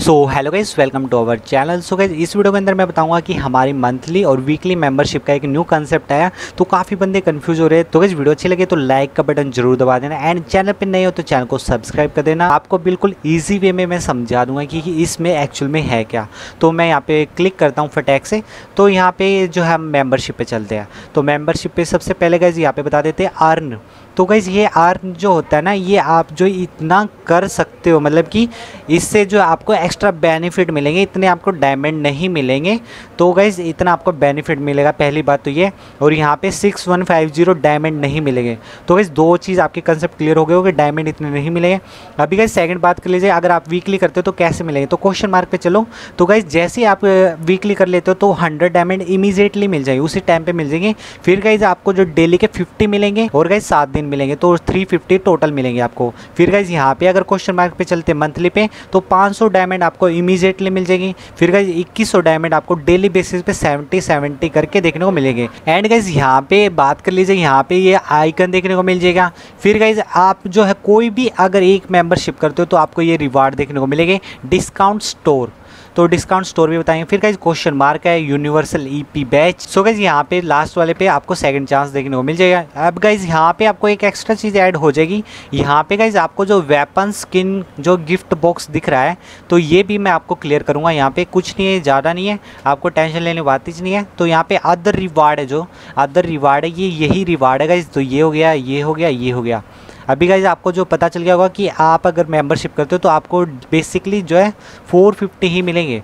So hello guys welcome to our channel so guys इस video के अंदर मैं बताऊँगा कि हमारी मंथली और वीकली मेंबरशिप का एक न्यू कंसेप्ट आया तो काफ़ी बंदे कंफ्यूज हो रहे हैं। तो गाइस वीडियो अच्छी लगे तो लाइक का बटन ज़रूर दबा देना एंड चैनल पर नए हो तो चैनल को सब्सक्राइब कर देना। आपको बिल्कुल ईजी वे में मैं समझा दूँगा कि, इसमें एक्चुअल में है क्या। तो मैं यहाँ पे क्लिक करता हूँ फटैक से तो यहाँ पे जो है मेम्बरशिप पे चलते हैं। तो मेम्बरशिप पे सबसे पहले गाइज़ यहाँ पे बता देते अर्न तो गैस ये अर्न जो होता है ना, ये आप जो इतना कर सकते हो मतलब कि इससे जो आपको एक्स्ट्रा बेनिफिट मिलेंगे, इतने आपको डायमंड नहीं मिलेंगे। तो गैस इतना आपको बेनिफिट मिलेगा, पहली बात तो ये, और यहाँ पे six one five zero diamond नहीं मिलेंगे। तो गैस दो चीज़ आपके कंसेप्ट क्लियर हो गए हो कि डायमंड इतने नहीं मिलेंगे। अभी गैस सेकंड बात कर लीजिए अगर आप वीकली करते हो तो कैसे मिलेंगे? तो क्वेश्चन मार्क पे चलो। तो गैस जैसे आप वीकली कर लेते हो तो हंड्रेड डायमंड इमीजिएटली मिल जाएगी, उसी टाइम पर मिल जाएँगे। फिर गैस आपको जो डेली के फिफ्टी मिलेंगे, और गैस सात दिन मिलेंगे तो 350 टोटल मिलेंगे आपको। फिर गाइज़ यहाँ पे अगर क्वेश्चन मार्क पे चलते मंथली पे तो 500 डायमंड आपको इमीजिएटली मिल जाएगी। फिर गाइज़ 2100 डायमंड आपको डेली बेसिस पे 70 70 करके देखने को मिलेंगे। एंड गाइज़ यहाँ पे बात कर लीजिए, यहाँ पे ये आइकन देखने को मिल जाएगा। फिर गाइज़ आप जो है कोई भी अगर एक मेंबरशिप करते हो तो आपको ये रिवार्ड देखने को मिलेंगे। डिस्काउंट स्टोर तो डिस्काउंट स्टोर भी बताएँगे। फिर गाइज़ क्वेश्चन मार्क है universal EP badge so guys यहाँ पे लास्ट वाले पे आपको सेकंड चांस देखने को मिल जाएगा। अब गाइज़ यहाँ पे आपको एक एक्स्ट्रा चीज़ ऐड हो जाएगी। यहाँ पे गाइज़ आपको जो वेपन स्किन जो गिफ्ट बॉक्स दिख रहा है तो ये भी मैं आपको क्लियर करूँगा। यहाँ पे कुछ नहीं है, ज़्यादा नहीं है। आपको टेंशन लेने बात ही नहीं है। तो यहाँ पे अदर रिवार्ड है जो। अदर रिवार्ड है, ये यही रिवार्ड है गाइज़ तो ये हो गया, ये हो गया, ये हो गया। अभी गाइज़ आपको जो पता चल गया होगा कि आप अगर मेंबरशिप करते हो तो आपको बेसिकली जो है 450 ही मिलेंगे।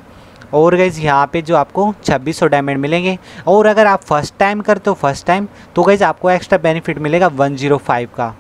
और गाइज़ यहाँ पे जो आपको 2600 डायमंड मिलेंगे। और अगर आप फ़र्स्ट टाइम करते हो फ़र्स्ट टाइम तो गाइज़ आपको एक्स्ट्रा बेनिफिट मिलेगा 105 का।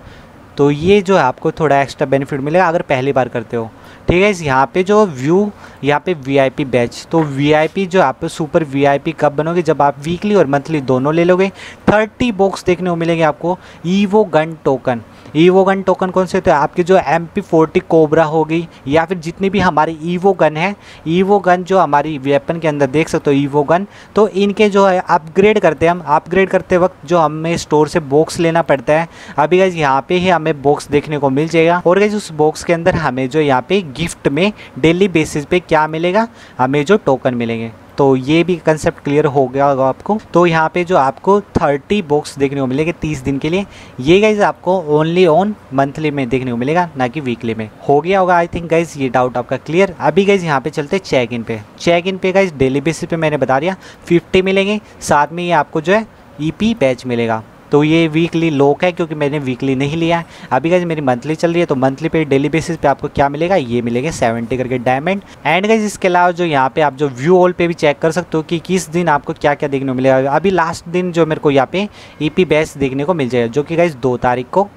तो ये जो है आपको थोड़ा एक्स्ट्रा बेनिफिट मिलेगा अगर पहली बार करते हो। ठीक है यहाँ पे जो व्यू यहाँ पे वीआईपी बैच तो वीआईपी जो आप सुपर वीआईपी कब बनोगे? जब आप वीकली और मंथली दोनों ले लोगे। थर्टी बॉक्स देखने को मिलेंगे आपको evo gun token evo gun token कौन से होते हैं? आपके जो एम पी फोर्टी कोबरा होगी, या फिर जितनी भी हमारी ईवो गन है, ईवो गन जो हमारी वेपन के अंदर देख सकते हो, ईवो गन तो इनके जो है अपग्रेड करते हैं हम। अपग्रेड करते वक्त जो हमें स्टोर से बॉक्स लेना पड़ता है। अभी गैस यहाँ पे ही हमें बॉक्स देखने को मिल जाएगा। और गैस उस बॉक्स के अंदर हमें जो यहाँ पे गिफ्ट में डेली बेसिस पे क्या मिलेगा? हमें जो टोकन मिलेंगे। तो ये भी कंसेप्ट क्लियर हो गया होगा आपको। तो यहाँ पे जो आपको 30 बुक्स देखने को मिलेगी तीस दिन के लिए, ये गाइज़ आपको ओनली ऑन मंथली में देखने को मिलेगा, ना कि वीकली में। हो गया होगा आई थिंक गाइज़ ये डाउट आपका क्लियर अभी गाइज़ यहाँ पे चलते चेक इन पे। चेक इन पे गाइज़ डेली बेसिस पे मैंने बता दिया फिफ्टी मिलेंगे, साथ में ये आपको जो है ई पी बैच मिलेगा। तो ये वीकली लोक है क्योंकि मैंने वीकली नहीं लिया है। अभी गाइज़ मेरी मंथली चल रही है तो मंथली पे डेली बेसिस पे आपको क्या मिलेगा? ये मिलेगा सेवेंटी करके डायमंड एंड गाइज़ इसके अलावा जो यहाँ पे आप जो व्यू ऑल पे भी चेक कर सकते हो कि किस दिन आपको क्या क्या देखने को मिलेगा। अभी लास्ट दिन जो मेरे को यहाँ पे ई पी बेस देखने को मिल जाएगा, जो कि गाइज़ दो तारीख को।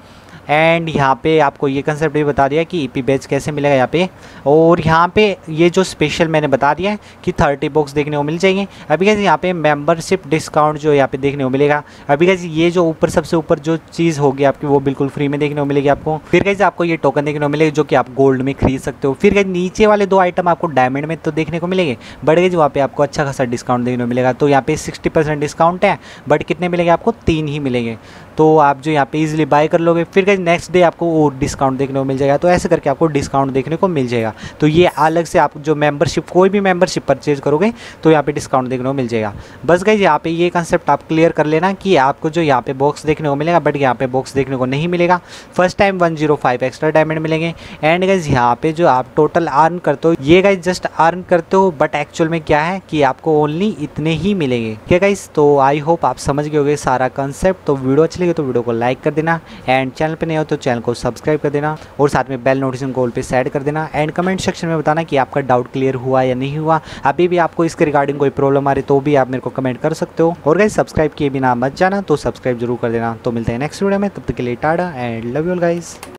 एंड यहाँ पे आपको ये कंसेप्ट भी बता दिया कि ई पी बैच कैसे मिलेगा यहाँ पे। और यहाँ पे ये जो स्पेशल मैंने बता दिया है कि थर्टी बॉक्स देखने को मिल जाएँगे। अभी कैसे यहाँ पे मेंबरशिप डिस्काउंट जो यहाँ पे देखने को मिलेगा। अभी कैसे ये जो ऊपर सबसे ऊपर जो चीज़ होगी आपकी, वो बिल्कुल फ्री में देखने को मिलेगी आपको। फिर कैसे आपको ये टोकन देखने को मिलेगा जो कि आप गोल्ड में खरीद सकते हो। फिर कैसे नीचे वाले दो आइटम आपको डायमंड में तो देखने को मिलेंगे। बट गए वहाँ पे आपको अच्छा खासा डिस्काउंट देखने को मिलेगा। तो यहाँ पे सिक्सटी परसेंट डिस्काउंट है बट कितने मिलेंगे आपको? तीन ही मिलेंगे। तो आप जो यहाँ पे इजीली बाय कर लोगे। फिर कहीं नेक्स्ट डे आपको वो डिस्काउंट देखने को मिल जाएगा। तो ऐसे करके आपको डिस्काउंट देखने को मिल जाएगा। तो ये अलग से आप जो मेंबरशिप कोई भी मेंबरशिप परचेज करोगे तो यहाँ पे डिस्काउंट देखने को मिल जाएगा। बस गई यहाँ पे ये कंसेप्ट आप क्लियर कर लेना कि आपको जो यहाँ पे बॉक्स देखने को मिलेगा बट यहाँ पे बॉक्स देखने को नहीं मिलेगा। First time one zero five extra diamond मिलेंगे। एंड गाइज़ यहाँ पे जो आप टोटल अर्न करते हो, ये गाइज़ जस्ट अर्न करते हो बट एक्चुअल में क्या है कि आपको ओनली इतने ही मिलेंगे। क्या गाइज़ तो आई होप आप समझ गए सारा कंसेप्ट तो वीडियो अच्छी लगे तो वीडियो को लाइक कर देना। एंड चैनल पे नहीं हो तो चैनल को सब्सक्राइब कर देना और साथ में बेल नोटिफिकेशन कॉल पर सेट कर देना एंड कमेंट सेक्शन में बताना कि आपका डाउट क्लियर हुआ या नहीं हुआ। अभी भी आपको इसके रिगार्डिंग कोई प्रॉब्लम आ रही तो भी आप मेरे को कमेंट कर सकते हो। और गाइज़ सब्सक्राइब किए बिना मत जाना तो सब्सक्राइब ज़रूर कर देना। तो मिलते हैं नेक्स्ट वीडियो में, तब तक के लिए tata and love you guys